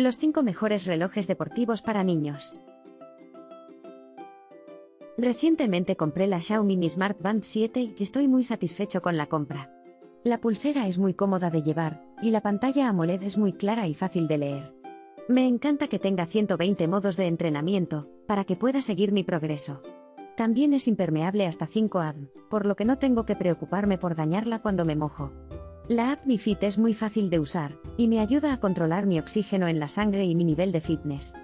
Los 5 mejores relojes deportivos para niños. Recientemente compré la Xiaomi Mi Smart Band 7 y estoy muy satisfecho con la compra. La pulsera es muy cómoda de llevar, y la pantalla AMOLED es muy clara y fácil de leer. Me encanta que tenga 120 modos de entrenamiento, para que pueda seguir mi progreso. También es impermeable hasta 5 ADM, por lo que no tengo que preocuparme por dañarla cuando me mojo. La app Mi Fit es muy fácil de usar, y me ayuda a controlar mi oxígeno en la sangre y mi nivel de fitness.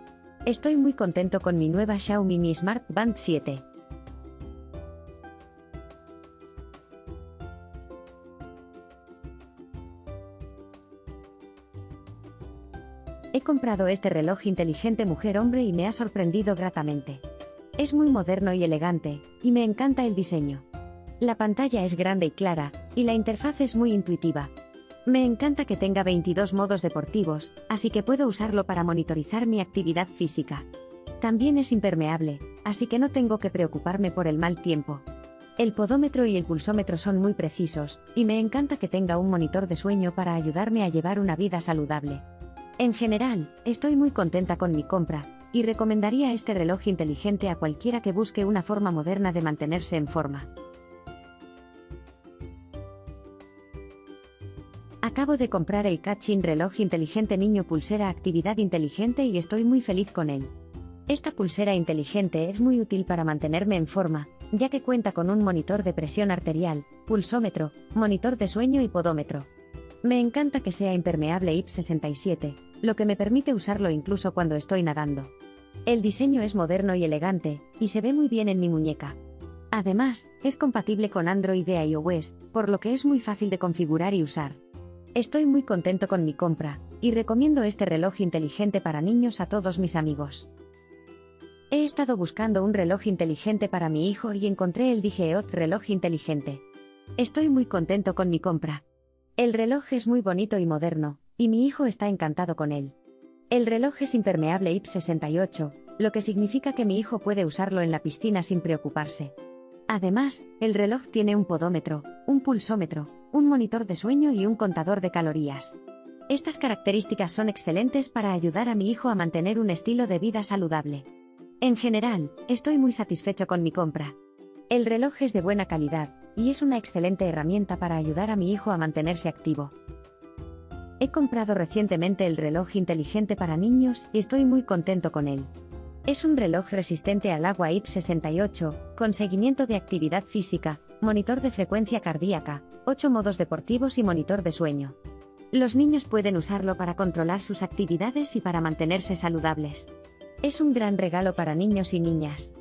Estoy muy contento con mi nueva Xiaomi Mi Smart Band 7. He comprado este reloj inteligente mujer-hombre y me ha sorprendido gratamente. Es muy moderno y elegante, y me encanta el diseño. La pantalla es grande y clara, y la interfaz es muy intuitiva. Me encanta que tenga 22 modos deportivos, así que puedo usarlo para monitorizar mi actividad física. También es impermeable, así que no tengo que preocuparme por el mal tiempo. El podómetro y el pulsómetro son muy precisos, y me encanta que tenga un monitor de sueño para ayudarme a llevar una vida saludable. En general, estoy muy contenta con mi compra, y recomendaría este reloj inteligente a cualquiera que busque una forma moderna de mantenerse en forma. Acabo de comprar el Catching reloj inteligente niño pulsera actividad inteligente y estoy muy feliz con él. Esta pulsera inteligente es muy útil para mantenerme en forma, ya que cuenta con un monitor de presión arterial, pulsómetro, monitor de sueño y podómetro. Me encanta que sea impermeable IP67, lo que me permite usarlo incluso cuando estoy nadando. El diseño es moderno y elegante, y se ve muy bien en mi muñeca. Además, es compatible con Android e iOS, por lo que es muy fácil de configurar y usar. Estoy muy contento con mi compra, y recomiendo este reloj inteligente para niños a todos mis amigos. He estado buscando un reloj inteligente para mi hijo y encontré el DiGeot reloj inteligente. Estoy muy contento con mi compra. El reloj es muy bonito y moderno, y mi hijo está encantado con él. El reloj es impermeable IP68, lo que significa que mi hijo puede usarlo en la piscina sin preocuparse. Además, el reloj tiene un podómetro, un pulsómetro, un monitor de sueño y un contador de calorías. Estas características son excelentes para ayudar a mi hijo a mantener un estilo de vida saludable. En general, estoy muy satisfecho con mi compra. El reloj es de buena calidad, y es una excelente herramienta para ayudar a mi hijo a mantenerse activo. He comprado recientemente el reloj inteligente para niños y estoy muy contento con él. Es un reloj resistente al agua IP68, con seguimiento de actividad física, monitor de frecuencia cardíaca, 8 modos deportivos y monitor de sueño. Los niños pueden usarlo para controlar sus actividades y para mantenerse saludables. Es un gran regalo para niños y niñas.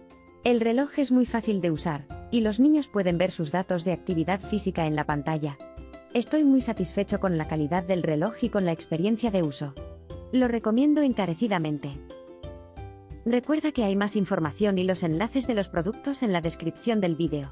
El reloj es muy fácil de usar, y los niños pueden ver sus datos de actividad física en la pantalla. Estoy muy satisfecho con la calidad del reloj y con la experiencia de uso. Lo recomiendo encarecidamente. Recuerda que hay más información y los enlaces de los productos en la descripción del vídeo.